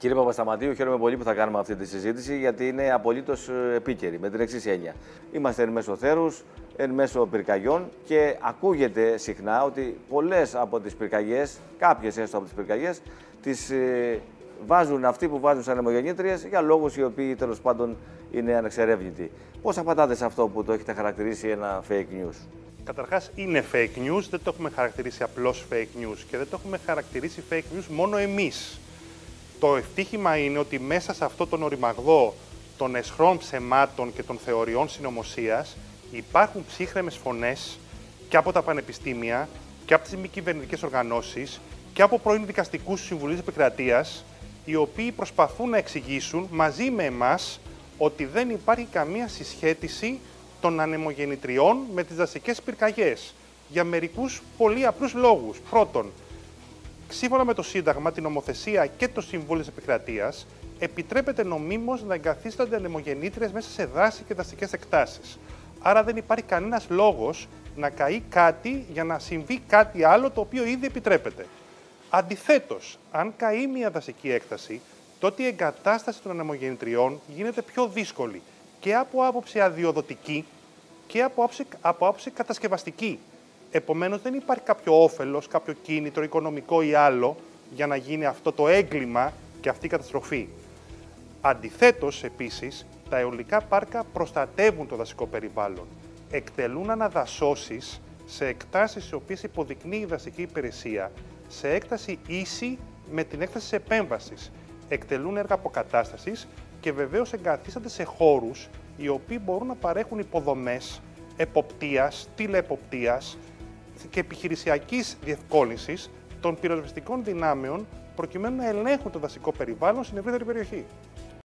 Κύριε Παπασταματίου, χαίρομαι πολύ που θα κάνουμε αυτή τη συζήτηση γιατί είναι απολύτως επίκαιρη με την εξής έννοια. Είμαστε εν μέσω θέρους, εν μέσω πυρκαγιών και ακούγεται συχνά ότι πολλές από τις πυρκαγιές, κάποιες έστω από τις πυρκαγιές, τις ε, βάζουν αυτοί που βάζουν σαν αιμογεννήτριες για λόγους οι οποίοι τέλος πάντων είναι ανεξερεύνητοι. Πώς απαντάτε σε αυτό που το έχετε χαρακτηρίσει ένα fake news; Καταρχάς, είναι fake news, δεν το έχουμε χαρακτηρίσει απλώς fake news και δεν το έχουμε χαρακτηρίσει fake news μόνο εμείς. Το ευτύχημα είναι ότι μέσα σε αυτό τον οριμαγδό των εσχρών ψεμάτων και των θεωριών συνωμοσίας υπάρχουν ψύχρεμες φωνές και από τα πανεπιστήμια και από τις μη κυβερνητικές οργανώσεις και από πρώην δικαστικούς συμβουλίου επικρατείας, οι οποίοι προσπαθούν να εξηγήσουν μαζί με εμάς ότι δεν υπάρχει καμία συσχέτιση των ανεμογεννητριών με τις δασικές πυρκαγιές. Για μερικούς πολύ απλούς λόγους. Πρώτον, σύμφωνα με το Σύνταγμα, την νομοθεσία και το Συμβούλιο της Επικρατείας, επιτρέπεται νομίμως να εγκαθίστανται ανεμογεννήτριες μέσα σε δάση και δασικέ εκτάσεις. Άρα δεν υπάρχει κανένας λόγος να καεί κάτι για να συμβεί κάτι άλλο το οποίο ήδη επιτρέπεται. Αντιθέτως, αν καεί μια δασική έκταση, τότε η εγκατάσταση των ανεμογεννητριών γίνεται πιο δύσκολη και από άποψη αδειοδοτική και από άποψη, από άποψη κατασκευαστική. Επομένως δεν υπάρχει κάποιο όφελος, κάποιο κίνητρο οικονομικό ή άλλο για να γίνει αυτό το έγκλημα και αυτή η καταστροφή. Αντιθέτως, επίσης, τα αιωλικά πάρκα προστατεύουν το δασικό περιβάλλον. Εκτελούν αναδασώσεις σε εκτάσεις σε οποίες υποδεικνύει η δασική υπηρεσία σε έκταση ίση με την έκταση της επέμβασης. Εκτελούν έργα αποκατάστασης και βεβαίως εγκαθίστανται σε χώρους οι οποίοι μπορούν να παρέχουν υποδομές εποπτείας, τηλεεποπτείας, και επιχειρησιακής διευκόλυνσης των πυροσβεστικών δυνάμεων προκειμένου να ελέγχουν το δασικό περιβάλλον στην ευρύτερη περιοχή.